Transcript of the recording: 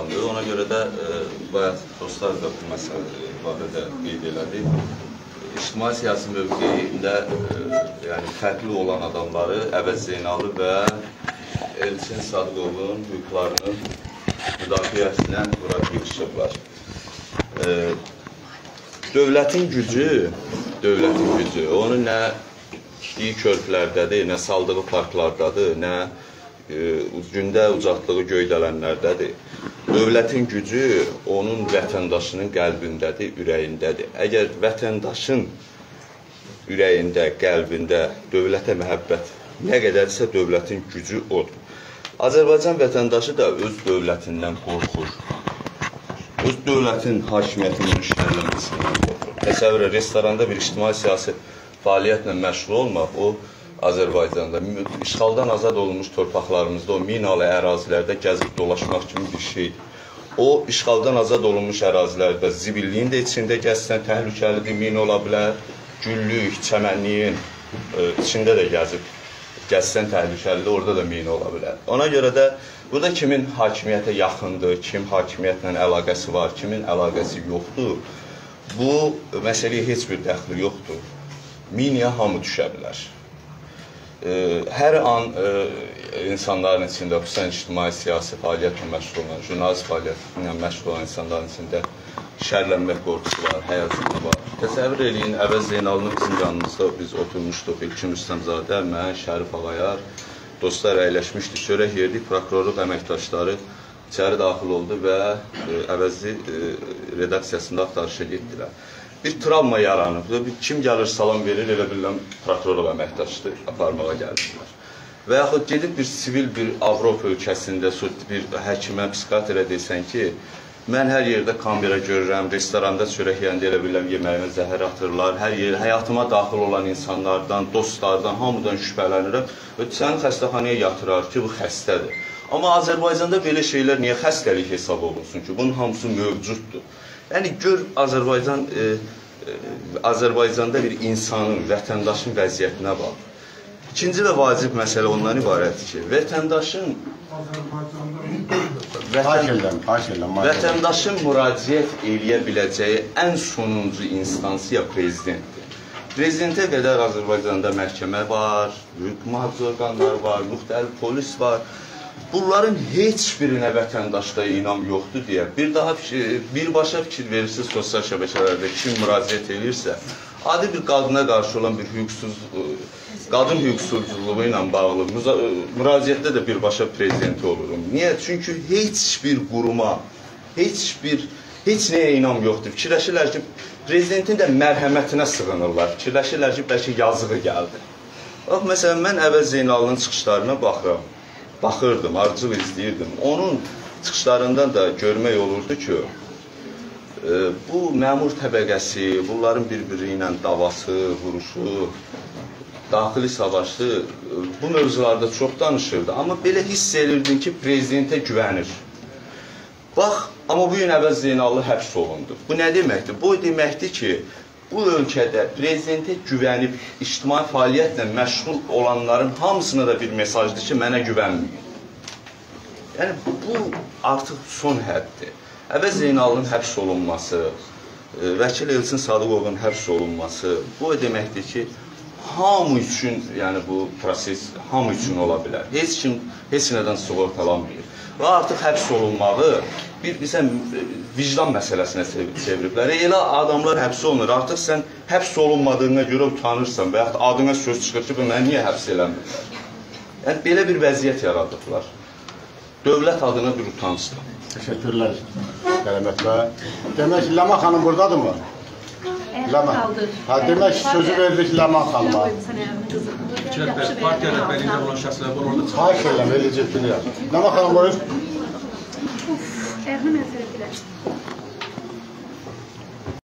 adamdır. Ona görə də e, bayaq dostlar da bu məsələ barədə qeyd elədi. İctimai siyasi mövqeyində e, yəni fərqli olan adamları Əvəz Zeynalı və Elçin Sadıqovun hüquqlarının müdafiəsinə bura yığışıblar. E, dövlətin gücü, dövlətin gücü, onu nə tikdiyi körpülərdədir, nə saldığı parklardadır, nə gündə ucaltdığı göydələnlərdədir. Dövlətin gücü onun vətəndaşının qəlbindədir, ürəyindədir. Əgər vətəndaşın ürəyində, qəlbində dövlətə məhəbbət nə qədərsə dövlətin gücü odur. Azərbaycan vətəndaşı da öz dövlətindən qorxur. Öz dövlətin hakimiyyətinin şərlənməsindən qorxur. Təsəvvür et, restoranda bir ictimai siyasi fəaliyyətlə məşğul olmaq, o Azərbaycanda işğaldan azad olunmuş torpaqlarımızda o minalı ərazilərdə gəzib dolaşmaq kimi bir şeydir. O işğaldan azad olunmuş ərazilərdə zibilliyin də içində gəzsən təhlükəlidir, min ola bilər, güllük, çəmənliyin e, içində də gəzib gəzsən təhlükəlidir, orada da min ola bilər. Ona görə də burada kimin hakimiyyətə yaxındır, kim hakimiyyətlə əlaqəsi var, kimin əlaqəsi yoxdur, bu məsələyə heç bir dəxli yoxdur miniyə hamı düşə bilər. Hər an e, insanların içində, xüsusən ictimai siyasi fəaliyyətlə məşğul olan, jurnalist fəaliyyətlə məşğul olan insanların içində şərlənmək qorxusu var, həyəcanı var. Təsəvvür eləyin, Əvəz Zeynalının bizim yanımızda biz oturmuşduq, İlkin Rüstəmzadə, mən, Şərif Ağayar, dostlar əyləşmişdik, çörək yerdik, prokurorluq əməkdaşları içəri daxil oldu və e, Əvəzi e, redaksiyasında axtarışa getdilər bir travma yaranıb. Bir kim gəlir salam verir, elə bilirəm prokurorluq əməkdaşdır, aparmağa gəldilər. Və yaxud gedib bir sivil bir Avropa ölkəsində bir həkimə, psixiatrə desən ki, mən hər yerdə kamera görürəm, restoranda çörək yeyəndə elə bilirəm yeməyimə zəhər atırlar, hər yer həyatıma daxil olan insanlardan, dostlardan, hamıdan şübhələnirəm. Və səni xəstəxanaya yatırar ki, bu xəstədir. Amma Azərbaycanda belə şeylər niyə xəstəlik hesab olunsun ki? Bunun hamısı mövcuddur. Yəni gör Azərbaycan e, e, Azərbaycanda bir insanın, vətəndaşın vəziyyətinə bax. İkinci və vacib məsələ ondan ibarətdir ki, vətəndaşın vətən, vətəndaşın müraciət eləyə biləcəyi ən sonuncu instansiya prezidentdir. Prezidentə qədər Azərbaycanda məhkəmə var, hüquq mühafizə orqanları var, müxtəlif polis var. Bunların heç birinə vətəndaşda inam yoxdur deyə bir daha fikir, birbaşa fikir verirsiniz sosial şəbəkələrdə kim müraciət edirsə, adi bir qadına qarşı olan bir hüquqsuz qadın hüquqsuzluğu ilə bağlı müraciətdə də birbaşa prezidenti olurum. Niyə? Çünki heç bir quruma, heç bir heç nəyə inam yoxdur. Fikirləşirlər ki, prezidentin də mərhəmətinə sığınırlar. Fikirləşirlər ki, bəlkə yazığı gəldi. Bax, məsələn, mən Əvəz Zeynalının çıxışlarına baxıram baxırdım, ardıcıl izləyirdim. Onun çıxışlarından da görmək olurdu ki, e, bu məmur təbəqəsi, bunların bir-biri ilə davası, vuruşu, daxili savaşı e, bu mövzularda çox danışırdı. Amma belə hiss edirdin ki, prezidentə güvənir. Bax, amma bu gün Əvəz Zeynallı həbs olundu. Bu nə deməkdir? Bu deməkdir ki, bu ölkədə prezidentə güvənib ictimai fəaliyyətlə məşğul olanların hamısına da bir mesajdır ki, mənə güvənməyin. Yəni bu artıq son həddir. Əvəz Zeynalın həbs olunması, e, vəkil Elçin Sadıqovun həbs olunması bu deməkdir ki, hamı üçün, yəni bu proses hamı üçün ola bilər. Heç kim heç nədən sığortalanmır. Və artıq həbs olunmağı bir bizə vicdan məsələsinə çeviriblər. Elə adamlar həbs olunur. Artıq sən həbs olunmadığına görə utanırsan və yaxud adına söz çıxır ki, mən niyə həbs eləmirəm? Yəni belə bir vəziyyət yaradıblar. Dövlət adına bir utancdır. Təşəkkürlər Qələmət bəy. Demək Ləma xanım burdadırmı? Ləma. Ha, demək sözü verdik Ləma xanıma. Bəy, partiya rəhbərliyində olan şəxslər var orada. Xahiş edirəm, eləcə bilirəm. Ləma xanım buyur. Uf, ərini mən sənə bilərəm.